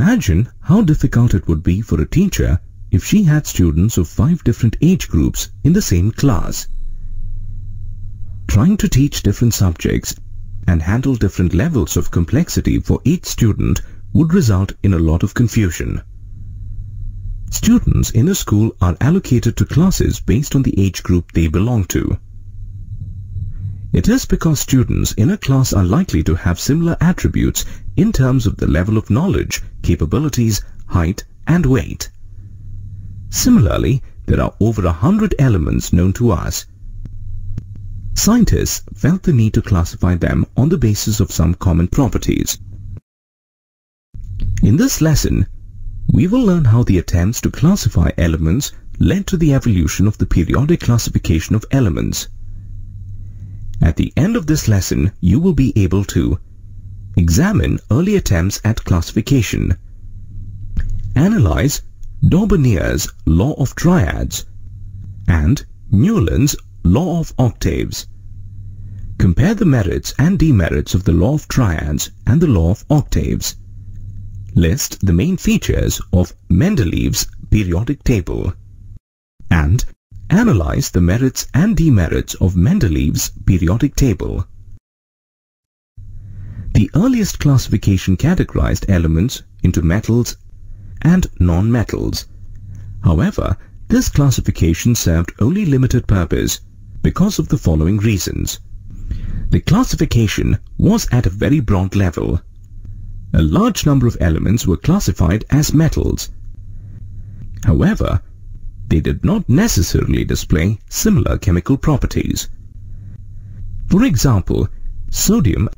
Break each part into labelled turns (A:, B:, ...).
A: Imagine how difficult it would be for a teacher if she had students of five different age groups in the same class. Trying to teach different subjects and handle different levels of complexity for each student would result in a lot of confusion. Students in a school are allocated to classes based on the age group they belong to. It is because students in a class are likely to have similar attributes in terms of the level of knowledge, capabilities, height and weight. Similarly, there are over a hundred elements known to us. Scientists felt the need to classify them on the basis of some common properties. In this lesson, we will learn how the attempts to classify elements led to the evolution of the periodic classification of elements. At the end of this lesson, you will be able to examine early attempts at classification, analyze Dobereiner's law of triads, and Newland's law of octaves. Compare the merits and demerits of the law of triads and the law of octaves. List the main features of Mendeleev's periodic table. And analyze the merits and demerits of Mendeleev's periodic table. The earliest classification categorized elements into metals and non-metals. However, this classification served only limited purpose because of the following reasons. The classification was at a very broad level. A large number of elements were classified as metals. However, they did not necessarily display similar chemical properties. For example, sodium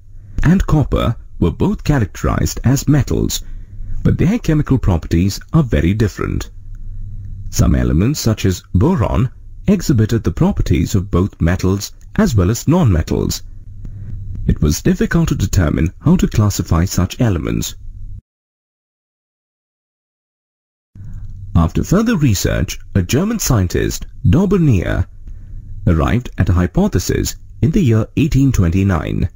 A: and copper were both characterized as metals, but their chemical properties are very different. Some elements such as boron exhibited the properties of both metals as well as non-metals. It was difficult to determine how to classify such elements. After further research, a German scientist, Dobereiner, arrived at a hypothesis in the year 1829.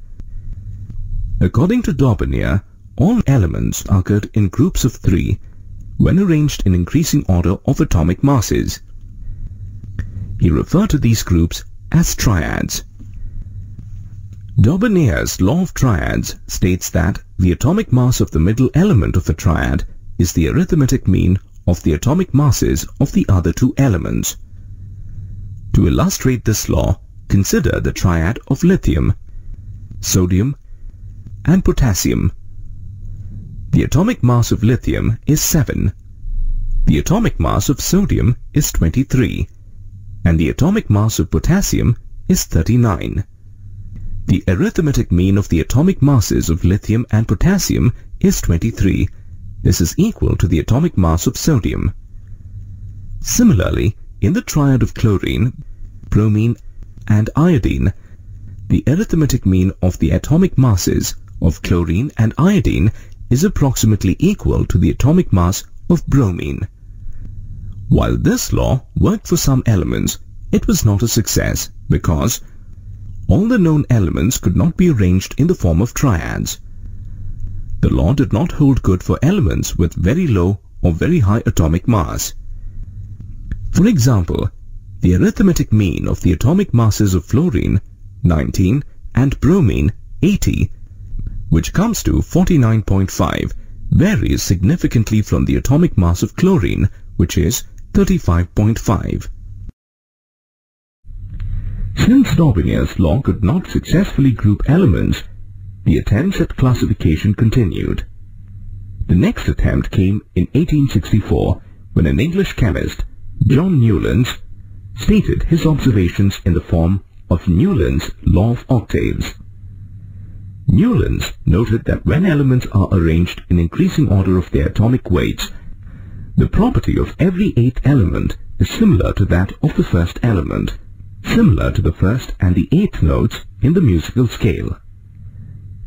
A: According to Dobereiner, all elements occurred in groups of three when arranged in increasing order of atomic masses. He referred to these groups as triads. Dobereiner's law of triads states that the atomic mass of the middle element of a triad is the arithmetic mean of the atomic masses of the other two elements. To illustrate this law, consider the triad of lithium, sodium and potassium. The atomic mass of lithium is 7, the atomic mass of sodium is 23, and the atomic mass of potassium is 39. The arithmetic mean of the atomic masses of lithium and potassium is 23. This is equal to the atomic mass of sodium. Similarly, in the triad of chlorine, bromine and iodine, the arithmetic mean of the atomic masses of chlorine and iodine is approximately equal to the atomic mass of bromine. While this law worked for some elements, it was not a success because all the known elements could not be arranged in the form of triads. The law did not hold good for elements with very low or very high atomic mass. For example, the arithmetic mean of the atomic masses of fluorine, 19, and bromine, 80, which comes to 49.5, varies significantly from the atomic mass of chlorine, which is 35.5. Since Dobereiner's law could not successfully group elements, the attempts at classification continued. The next attempt came in 1864 when an English chemist, John Newlands, stated his observations in the form of Newland's law of octaves. Newlands noted that when elements are arranged in increasing order of their atomic weights, the property of every eighth element is similar to that of the first element, similar to the first and the eighth notes in the musical scale.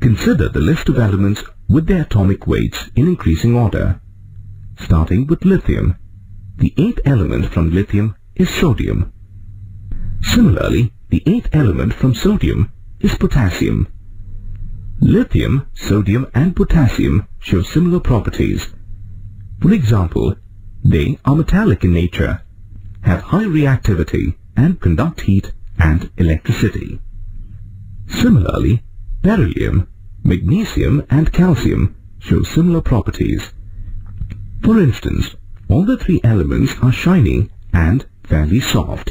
A: Consider the list of elements with their atomic weights in increasing order. Starting with lithium, the eighth element from lithium is sodium. Similarly, the eighth element from sodium is potassium. Lithium, sodium and potassium show similar properties. For example, they are metallic in nature, have high reactivity and conduct heat and electricity. Similarly, beryllium, magnesium and calcium show similar properties. For instance, all the three elements are shiny and fairly soft.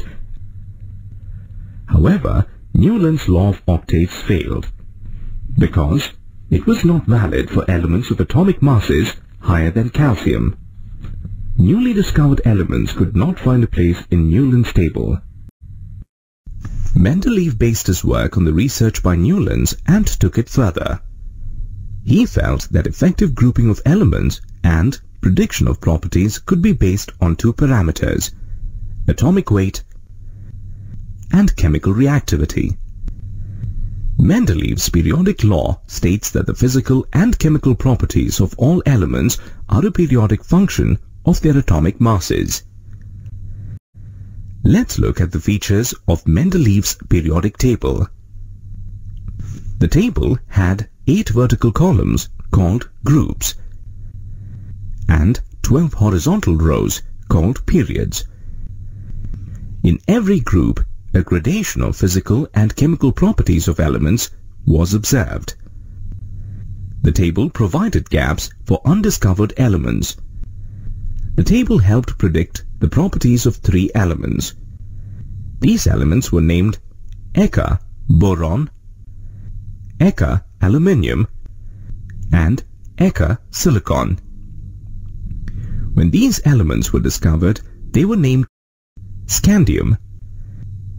A: However, Newland's law of octaves failed because it was not valid for elements of atomic masses higher than calcium. Newly discovered elements could not find a place in Newland's table. Mendeleev based his work on the research by Newlands and took it further. He felt that effective grouping of elements and prediction of properties could be based on two parameters, atomic weight and chemical reactivity. Mendeleev's periodic law states that the physical and chemical properties of all elements are a periodic function of their atomic masses. Let's look at the features of Mendeleev's periodic table. The table had eight vertical columns called groups and 12 horizontal rows called periods. In every group, a gradation of physical and chemical properties of elements was observed. The table provided gaps for undiscovered elements. The table helped predict the properties of three elements. These elements were named Eka, boron, Eka, aluminium, and Eka, silicon. When these elements were discovered, they were named scandium,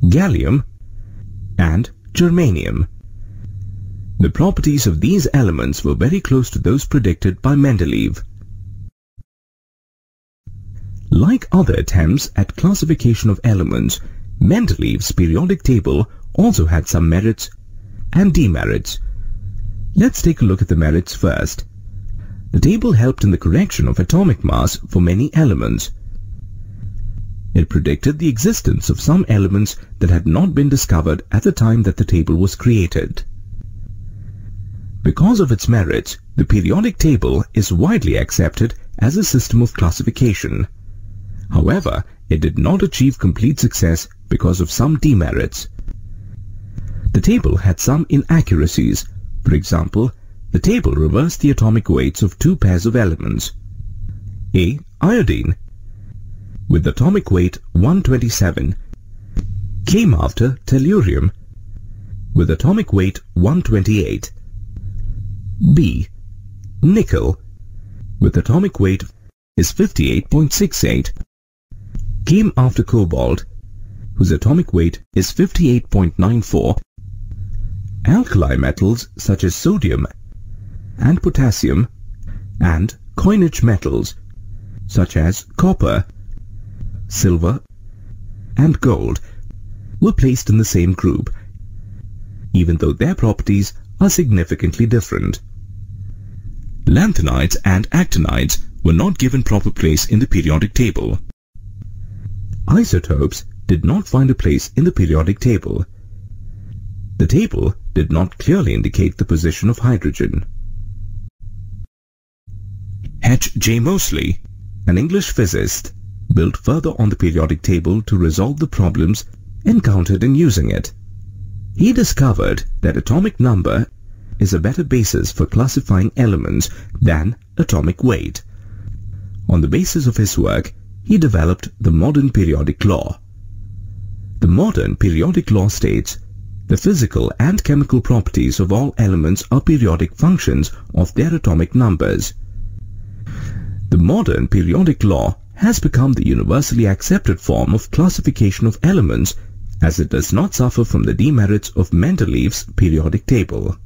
A: gallium, and germanium. The properties of these elements were very close to those predicted by Mendeleev. Like other attempts at classification of elements, Mendeleev's periodic table also had some merits and demerits. Let's take a look at the merits first. The table helped in the correction of atomic mass for many elements. It predicted the existence of some elements that had not been discovered at the time that the table was created. Because of its merits, the periodic table is widely accepted as a system of classification. However, it did not achieve complete success because of some demerits. The table had some inaccuracies. For example, the table reversed the atomic weights of two pairs of elements. A. Iodine with atomic weight 127 came after tellurium with atomic weight 128. B. Nickel with atomic weight is 58.68 came after cobalt whose atomic weight is 58.94. Alkali metals such as sodium and potassium and coinage metals such as copper silver, and gold were placed in the same group, even though their properties are significantly different. Lanthanides and actinides were not given proper place in the periodic table. Isotopes did not find a place in the periodic table. The table did not clearly indicate the position of hydrogen. H. J. Moseley, an English physicist, built further on the periodic table to resolve the problems encountered in using it. He discovered that atomic number is a better basis for classifying elements than atomic weight. On the basis of his work, he developed the modern periodic law. The modern periodic law states the physical and chemical properties of all elements are periodic functions of their atomic numbers. The modern periodic law has become the universally accepted form of classification of elements as it does not suffer from the demerits of Mendeleev's periodic table.